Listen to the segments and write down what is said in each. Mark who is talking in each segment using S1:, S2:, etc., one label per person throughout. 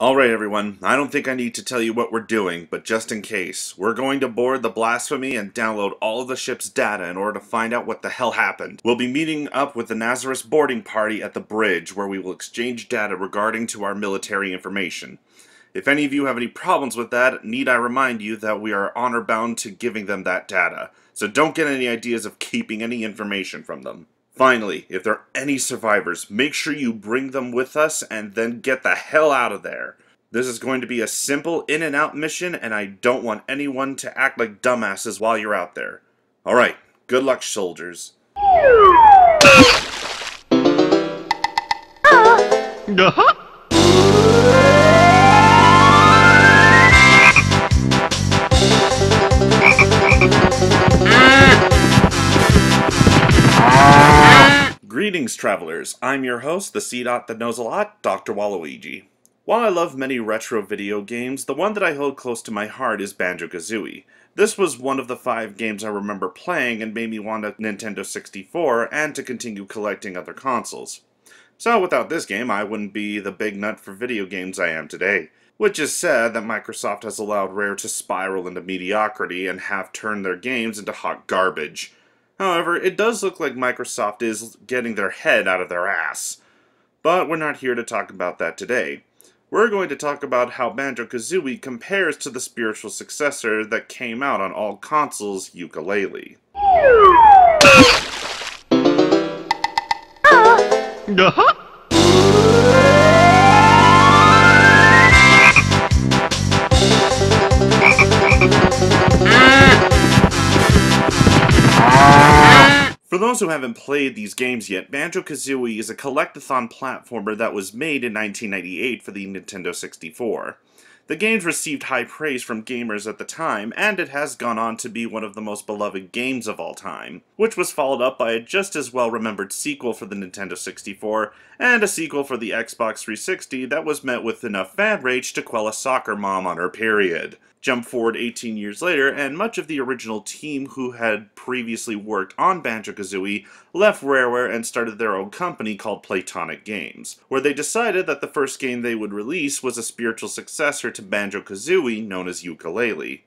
S1: Alright everyone, I don't think I need to tell you what we're doing, but just in case, we're going to board the Blasphemy and download all of the ship's data in order to find out what the hell happened. We'll be meeting up with the Nazareth boarding party at the bridge, where we will exchange data regarding to our military information. If any of you have any problems with that, need I remind you that we are honor bound to giving them that data, so don't get any ideas of keeping any information from them. Finally, if there are any survivors, make sure you bring them with us and then get the hell out of there. This is going to be a simple in and out mission, and I don't want anyone to act like dumbasses while you're out there. Alright, good luck, soldiers.
S2: Uh-huh.
S1: Greetings, travelers. I'm your host, the C dot that knows a lot, Dr. Waluigi. While I love many retro video games, the one that I hold close to my heart is Banjo Kazooie. This was one of the five games I remember playing and made me want a Nintendo 64 and to continue collecting other consoles. So without this game, I wouldn't be the big nut for video games I am today. Which is sad that Microsoft has allowed Rare to spiral into mediocrity and have turned their games into hot garbage. However, it does look like Microsoft is getting their head out of their ass. But we're not here to talk about that today. We're going to talk about how Banjo Kazooie compares to the spiritual successor that came out on all consoles, Yooka-Laylee.
S2: Uh-huh.
S1: Those who haven't played these games yet, Banjo Kazooie is a collectathon platformer that was made in 1998 for the Nintendo 64. The games received high praise from gamers at the time, and it has gone on to be one of the most beloved games of all time, which was followed up by a just as well remembered sequel for the Nintendo 64, and a sequel for the Xbox 360 that was met with enough fan rage to quell a soccer mom on her period. Jump forward 18 years later, and much of the original team who had previously worked on Banjo Kazooie left Rareware and started their own company called Playtonic Games, where they decided that the first game they would release was a spiritual successor to Banjo Kazooie known as Yooka-Laylee.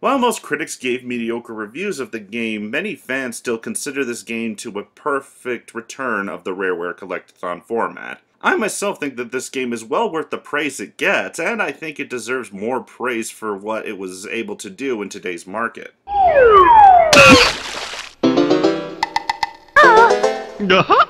S1: While most critics gave mediocre reviews of the game, many fans still consider this game to a perfect return of the Rareware Collectathon format. I myself think that this game is well worth the praise it gets, and I think it deserves more praise for what it was able to do in today's market.
S2: Uh-huh.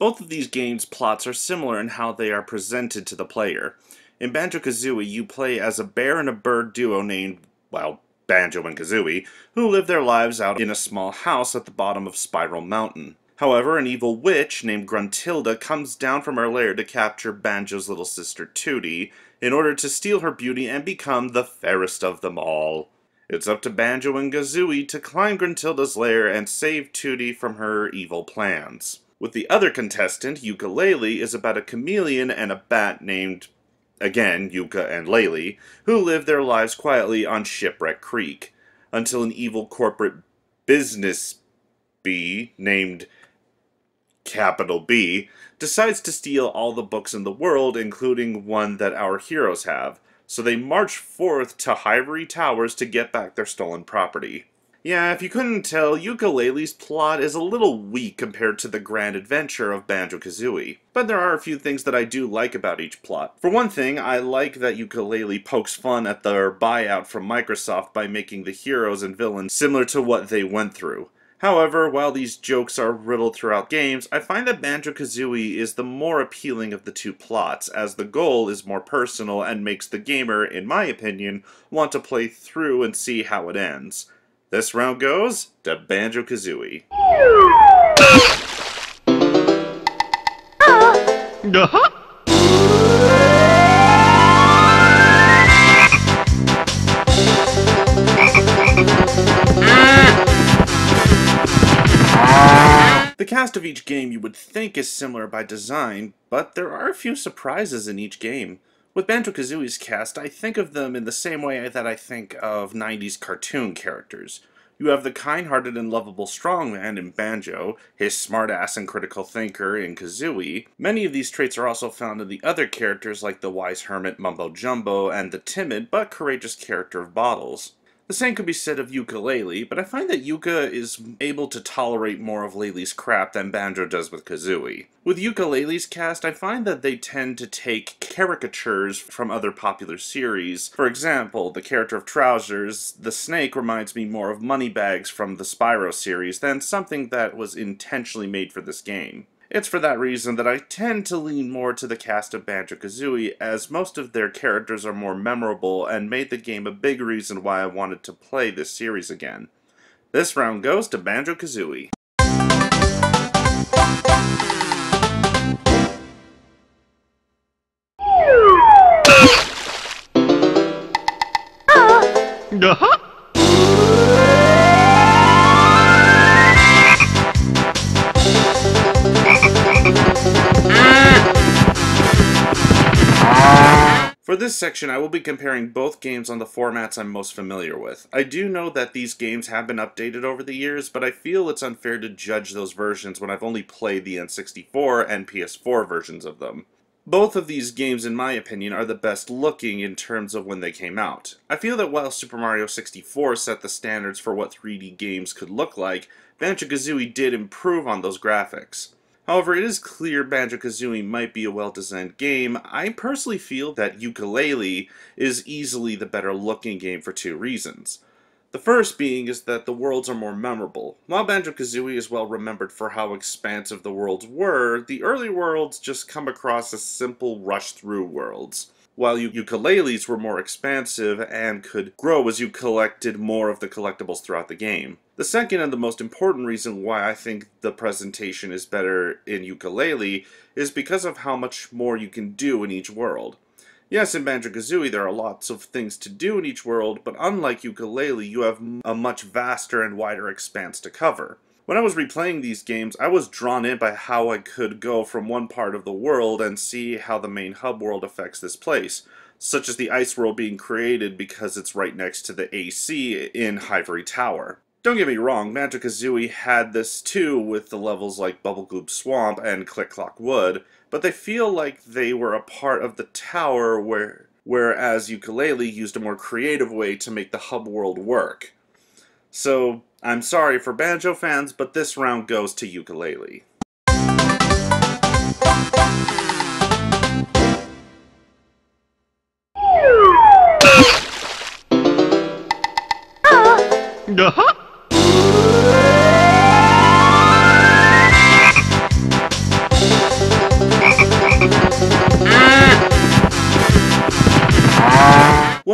S1: Both of these games' plots are similar in how they are presented to the player. In Banjo Kazooie, you play as a bear and a bird duo named, well, Banjo and Kazooie, who live their lives out in a small house at the bottom of Spiral Mountain. However, an evil witch named Gruntilda comes down from her lair to capture Banjo's little sister Tootie in order to steal her beauty and become the fairest of them all. It's up to Banjo and Kazooie to climb Gruntilda's lair and save Tootie from her evil plans. With the other contestant, Yooka-Laylee, is about a chameleon and a bat named, again, Yooka and Laylee, who live their lives quietly on Shipwreck Creek, until an evil corporate business bee named Capital B decides to steal all the books in the world, including one that our heroes have, so they march forth to Hivory Towers to get back their stolen property. Yeah, if you couldn't tell, Yooka-Laylee's plot is a little weak compared to the grand adventure of Banjo Kazooie. But there are a few things that I do like about each plot. For one thing, I like that Yooka-Laylee pokes fun at their buyout from Microsoft by making the heroes and villains similar to what they went through. However, while these jokes are riddled throughout games, I find that Banjo Kazooie is the more appealing of the two plots, as the goal is more personal and makes the gamer, in my opinion, want to play through and see how it ends. This round goes to Banjo Kazooie.
S2: Uh-huh.
S1: The cast of each game you would think is similar by design, but there are a few surprises in each game. With Banjo Kazooie's cast, I think of them in the same way that I think of 90s cartoon characters. You have the kind hearted and lovable strongman in Banjo, his smartass and critical thinker in Kazooie. Many of these traits are also found in the other characters like the wise hermit Mumbo Jumbo and the timid but courageous character of Bottles. The same could be said of Yooka-Laylee, but I find that Yooka is able to tolerate more of Laylee's crap than Banjo does with Kazooie. With Yooka-Laylee's cast, I find that they tend to take caricatures from other popular series. For example, the character of Trousers, the snake reminds me more of Moneybags from the Spyro series than something that was intentionally made for this game. It's for that reason that I tend to lean more to the cast of Banjo-Kazooie, as most of their characters are more memorable and made the game a big reason why I wanted to play this series again. This round goes to Banjo-Kazooie.
S2: Uh-huh.
S1: This section, I will be comparing both games on the formats I'm most familiar with. I do know that these games have been updated over the years, but I feel it's unfair to judge those versions when I've only played the N64 and PS4 versions of them. Both of these games, in my opinion, are the best looking in terms of when they came out. I feel that while Super Mario 64 set the standards for what 3D games could look like, Banjo-Kazooie did improve on those graphics. However, it is clear Banjo-Kazooie might be a well-designed game. I personally feel that Yooka-Laylee is easily the better looking game for two reasons. The first being is that the worlds are more memorable. While Banjo-Kazooie is well remembered for how expansive the worlds were, the early worlds just come across as simple rush-through worlds while Yooka-Laylee's were more expansive and could grow as you collected more of the collectibles throughout the game. The second and the most important reason why I think the presentation is better in Yooka-Laylee is because of how much more you can do in each world. Yes, in Banjo-Kazooie there are lots of things to do in each world, but unlike Yooka-Laylee, you have a much vaster and wider expanse to cover. When I was replaying these games, I was drawn in by how I could go from one part of the world and see how the main hub world affects this place, such as the ice world being created because it's right next to the AC in Hivory Tower. Don't get me wrong, Banjo-Kazooie had this too with the levels like Bubblegloop Swamp and Click Clock Wood, but they feel like they were a part of the tower where whereas Yooka-Laylee used a more creative way to make the hub world work. So, I'm sorry for Banjo fans, but this round goes to Yooka-Laylee.
S2: Uh-huh.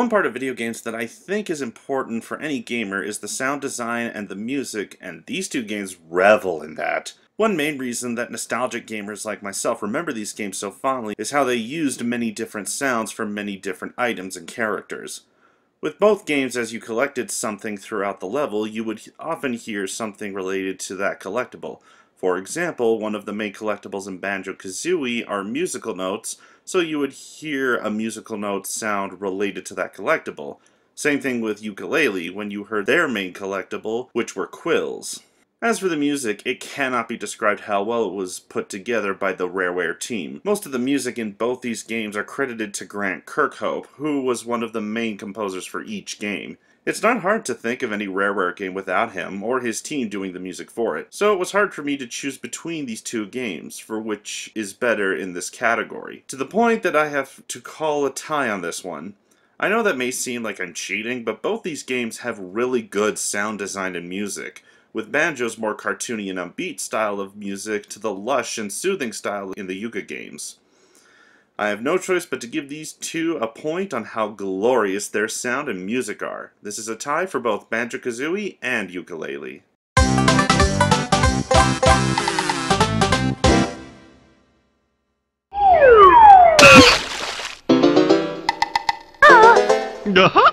S1: One part of video games that I think is important for any gamer is the sound design and the music, and these two games revel in that. One main reason that nostalgic gamers like myself remember these games so fondly is how they used many different sounds for many different items and characters. With both games, as you collected something throughout the level, you would often hear something related to that collectible. For example, one of the main collectibles in Banjo-Kazooie are musical notes, so you would hear a musical note sound related to that collectible. Same thing with Yooka-Laylee when you heard their main collectible, which were quills. As for the music, it cannot be described how well it was put together by the Rareware team. Most of the music in both these games are credited to Grant Kirkhope, who was one of the main composers for each game. It's not hard to think of any Rareware game without him, or his team doing the music for it, so it was hard for me to choose between these two games, for which is better in this category. To the point that I have to call a tie on this one. I know that may seem like I'm cheating, but both these games have really good sound design and music, with Banjo's more cartoony and upbeat style of music to the lush and soothing style in the Yooka games. I have no choice but to give these two a point on how glorious their sound and music are. This is a tie for both Banjo-Kazooie and Yooka-Laylee.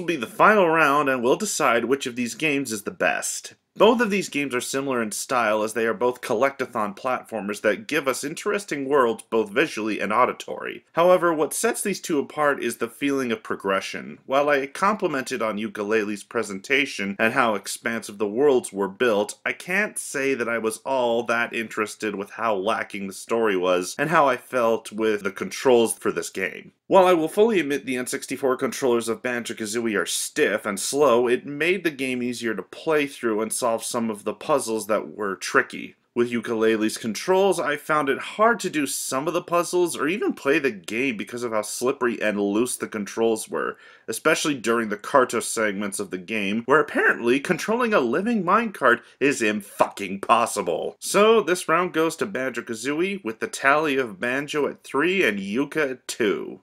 S1: will be the final round and we'll decide which of these games is the best. Both of these games are similar in style as they are both collectathon platformers that give us interesting worlds both visually and auditory. However, what sets these two apart is the feeling of progression. While I complimented on Yooka-Laylee's presentation and how expansive the worlds were built, I can't say that I was all that interested with how lacking the story was and how I felt with the controls for this game. While I will fully admit the N64 controllers of Banjo-Kazooie are stiff and slow, it made the game easier to play through and solve some of the puzzles that were tricky. With Yooka-Laylee's controls, I found it hard to do some of the puzzles or even play the game because of how slippery and loose the controls were, especially during the Carto segments of the game, where apparently controlling a living minecart is fucking possible. So this round goes to Banjo-Kazooie with the tally of Banjo at 3 and Yooka at 2.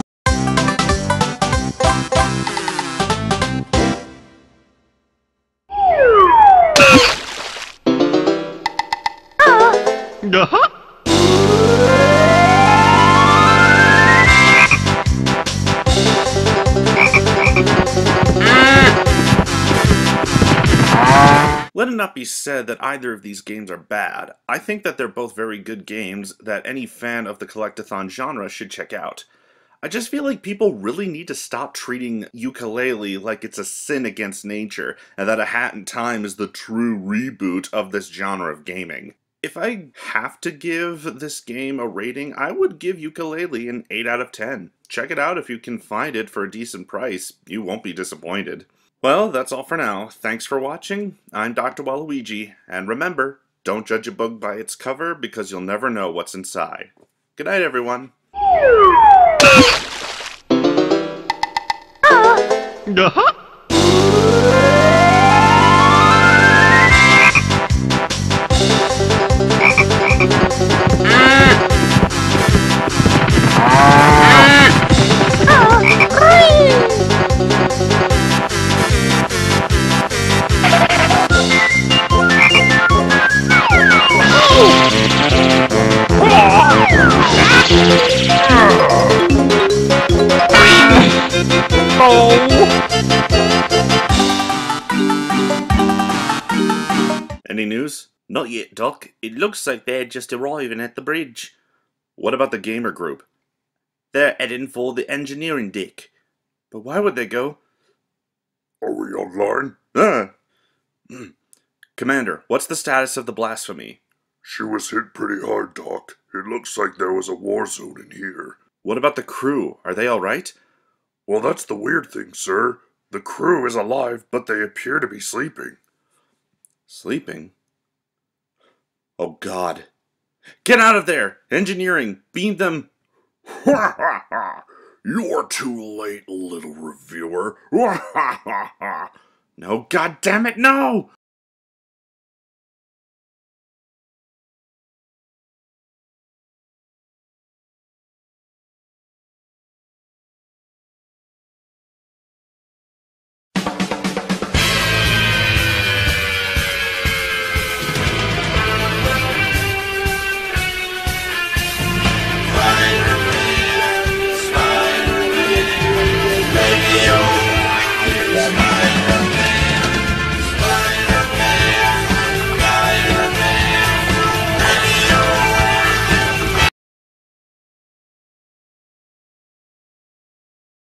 S2: Uh-huh.
S1: Let it not be said that either of these games are bad. I think that they're both very good games that any fan of the collectathon genre should check out. I just feel like people really need to stop treating Yooka-Laylee like it's a sin against nature, and that A Hat in Time is the true reboot of this genre of gaming. If I have to give this game a rating, I would give Yooka-Laylee an 8 out of 10. Check it out if you can find it for a decent price. You won't be disappointed. Well, that's all for now. Thanks for watching. I'm Dr. Waluigi, and remember, don't judge a book by its cover because you'll never know what's inside. Good night, everyone.
S2: Uh-huh.
S1: Any news? Not yet, Doc. It looks like they're just arriving at the bridge. What about the gamer group? They're heading for the engineering deck. But why would they go? Are we online? Ah. Commander, what's the status of the blasphemy?
S3: She was hit pretty hard, Doc. It looks like there was a war zone in here.
S1: What about the crew? Are they alright?
S3: Well, that's the weird thing, sir. The crew is alive, but they appear to be sleeping.
S1: Sleeping? Oh god. Get out of there! Engineering! Beam them!
S3: Ha ha ha! You're too late, little reviewer.
S1: No, god damn it, no!